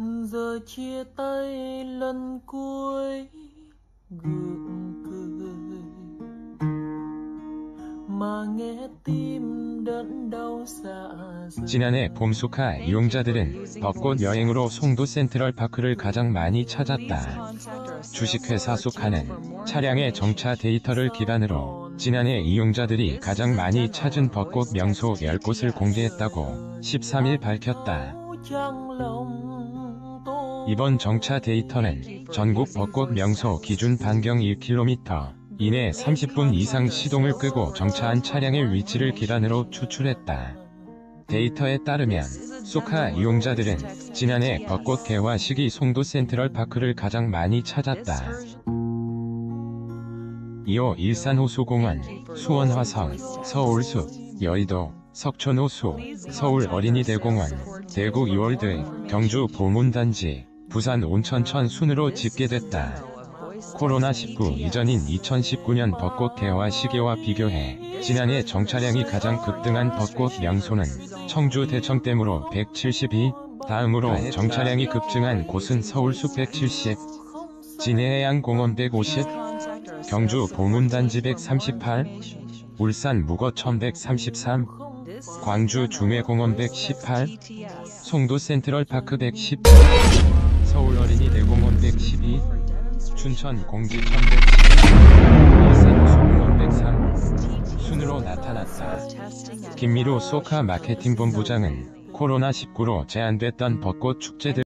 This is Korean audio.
giờ chia tay lần cuối gượng cười mà nghe tim 지난해 봄수카 이용자들은 벚꽃 여행으로 송도 센트럴 파크를 가장 많이 찾았다. 주식회사 수카는 차량의 정차 데이터를 기반으로 지난해 이용자들이 가장 많이 찾은 벚꽃 명소 10곳을 공개했다고 13일 밝혔다. 이번 정차 데이터는 전국 벚꽃 명소 기준 반경 1km 이내 30분 이상 시동을 끄고 정차한 차량의 위치를 기반으로 추출했다. 데이터에 따르면 소카 이용자들은 지난해 벚꽃 개화 시기 송도 센트럴 파크를 가장 많이 찾았다. 이어 일산호수공원, 수원화성, 서울숲, 여의도, 석촌호수, 서울 어린이대공원, 대구 이월드, 경주 보문단지, 부산 온천천 순으로 집계됐다. 코로나19 이전인 2019년 벚꽃 개화 시기와 비교해 지난해 정차량이 가장 급등한 벚꽃 명소는 청주 대청댐으로 172, 다음으로 정차량이 급증한 곳은 서울숲 170, 진해해양공원 150, 경주 보문단지 138, 울산 무거천 133, 광주 중해공원 118, 송도 센트럴파크 110, 서울 어린이 대공원 112, 춘천 공지천 112, 일산 수공원 103 순으로 나타났다. 김미루 소카 마케팅 본부장은 코로나19로 제한됐던 벚꽃 축제들